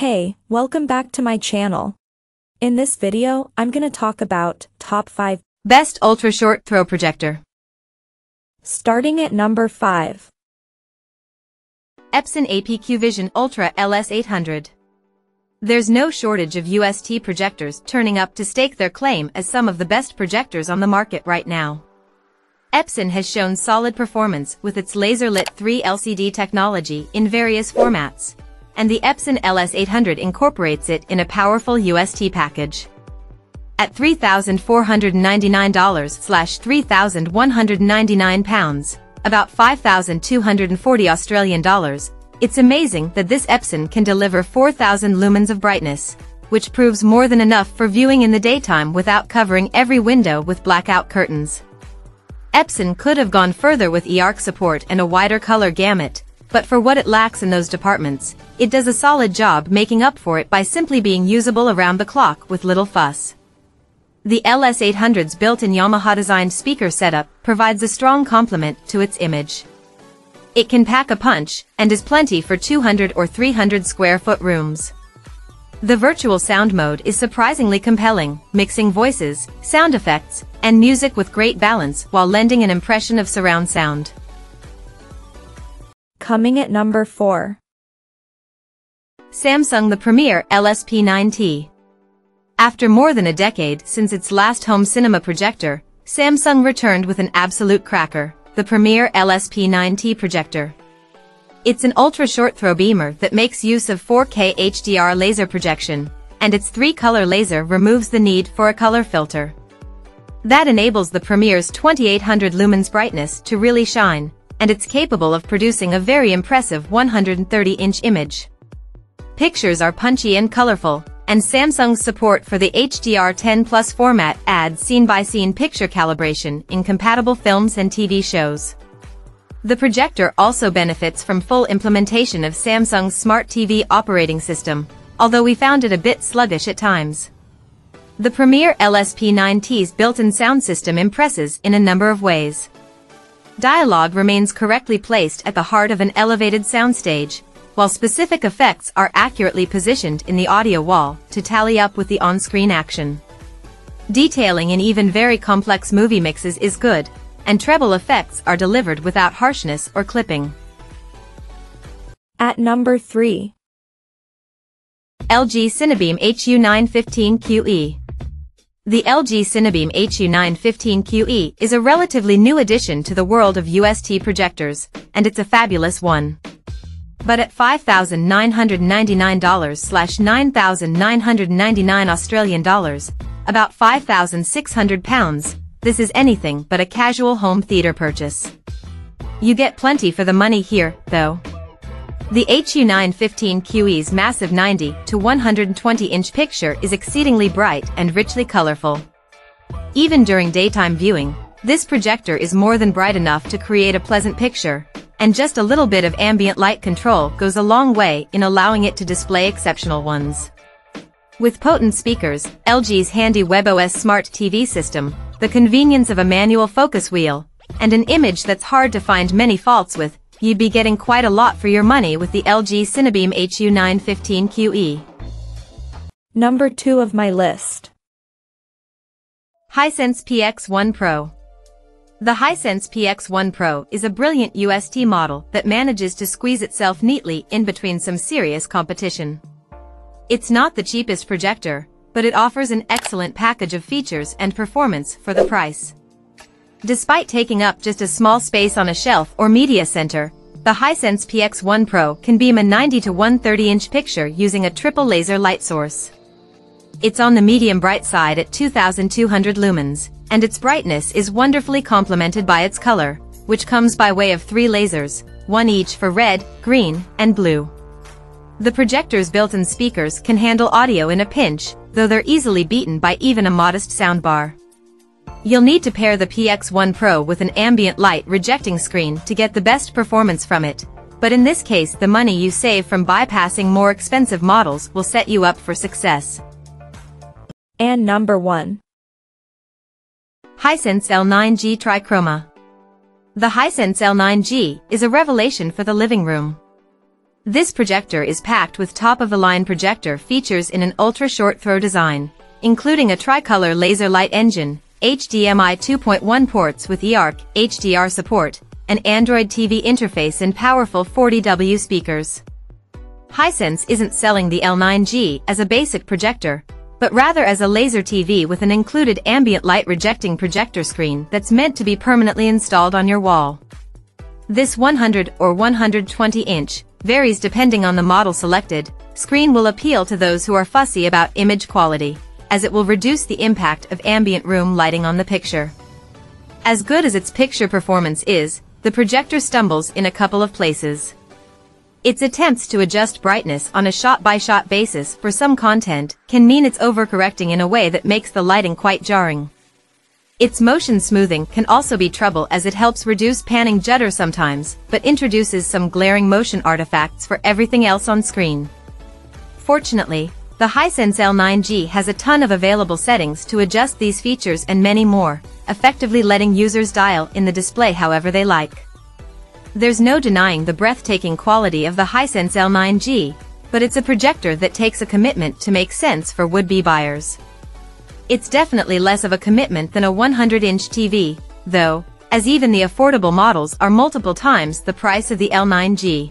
Hey, welcome back to my channel. In this video, I'm gonna talk about top 5, Best Ultra Short Throw Projector. starting at number 5. Epson EpiQVision Ultra LS800. There's no shortage of UST projectors turning up to stake their claim as some of the best projectors on the market right now. Epson has shown solid performance with its laser-lit 3 LCD technology in various formats, and the Epson LS800 incorporates it in a powerful UST package. At $3,499/$3,199 pounds, about 5,240 Australian dollars, it's amazing that this Epson can deliver 4,000 lumens of brightness, which proves more than enough for viewing in the daytime without covering every window with blackout curtains. Epson could have gone further with eARC support and a wider color gamut, but for what it lacks in those departments, it does a solid job making up for it by simply being usable around the clock with little fuss. The LS800's built-in Yamaha-designed speaker setup provides a strong complement to its image. It can pack a punch, and is plenty for 200 or 300 square foot rooms. The virtual sound mode is surprisingly compelling, mixing voices, sound effects, and music with great balance while lending an impression of surround sound. Coming at number 4. Samsung the Premiere LSP9T. After more than a decade since its last home cinema projector, Samsung returned with an absolute cracker, the Premiere LSP9T projector. It's an ultra-short throw beamer that makes use of 4K HDR laser projection, and its three-color laser removes the need for a color filter. That enables the Premiere's 2800 lumens brightness to really shine, and it's capable of producing a very impressive 130-inch image. Pictures are punchy and colorful, and Samsung's support for the HDR10 Plus format adds scene-by-scene picture calibration in compatible films and TV shows. The projector also benefits from full implementation of Samsung's Smart TV operating system, although we found it a bit sluggish at times. The Premiere LSP9T's built-in sound system impresses in a number of ways. Dialogue remains correctly placed at the heart of an elevated soundstage, while specific effects are accurately positioned in the audio wall to tally up with the on-screen action. Detailing in even very complex movie mixes is good, and treble effects are delivered without harshness or clipping. At number 3. LG Cinebeam HU915QE The LG Cinebeam HU915QE is a relatively new addition to the world of UST projectors, and it's a fabulous one. But at $5,999 slash 9,999 Australian dollars, about 5,600 pounds, this is anything but a casual home theater purchase. You get plenty for the money here, though. The HU915QE's massive 90 to 120 inch picture is exceedingly bright and richly colorful. Even during daytime viewing, this projector is more than bright enough to create a pleasant picture, and just a little bit of ambient light control goes a long way in allowing it to display exceptional ones. With potent speakers, LG's handy WebOS smart TV system, the convenience of a manual focus wheel, and an image that's hard to find many faults with, you'd be getting quite a lot for your money with the LG Cinebeam HU915QE. Number 2 of my list. Hisense PX1 Pro. The Hisense PX1 Pro is a brilliant UST model that manages to squeeze itself neatly in between some serious competition. It's not the cheapest projector, but it offers an excellent package of features and performance for the price. Despite taking up just a small space on a shelf or media center, the Hisense PX1 Pro can beam a 90 to 130 inch picture using a triple laser light source. It's on the medium bright side at 2200 lumens, and its brightness is wonderfully complemented by its color, which comes by way of three lasers, one each for red, green, and blue. The projector's built-in speakers can handle audio in a pinch, though they're easily beaten by even a modest soundbar. You'll need to pair the PX1 Pro with an ambient light rejecting screen to get the best performance from it, but in this case the money you save from bypassing more expensive models will set you up for success. And number 1. Hisense L9G Trichroma. The Hisense L9G is a revelation for the living room. This projector is packed with top-of-the-line projector features in an ultra-short throw design, including a tricolor laser light engine, HDMI 2.1 ports with eARC, HDR support, an Android TV interface and powerful 40W speakers. Hisense isn't selling the L9G as a basic projector, but rather as a laser TV with an included ambient light rejecting projector screen that's meant to be permanently installed on your wall. This 100 or 120 inch, varies depending on the model selected, screen will appeal to those who are fussy about image quality, as it will reduce the impact of ambient room lighting on the picture. As good as its picture performance is, the projector stumbles in a couple of places. Its attempts to adjust brightness on a shot-by-shot -shot basis for some content can mean it's overcorrecting in a way that makes the lighting quite jarring. Its motion smoothing can also be trouble as it helps reduce panning judder sometimes, but introduces some glaring motion artifacts for everything else on screen. Fortunately, the Hisense L9G has a ton of available settings to adjust these features and many more, effectively letting users dial in the display however they like. There's no denying the breathtaking quality of the Hisense L9G, but it's a projector that takes a commitment to make sense for would-be buyers. It's definitely less of a commitment than a 100-inch TV, though, as even the affordable models are multiple times the price of the L9G.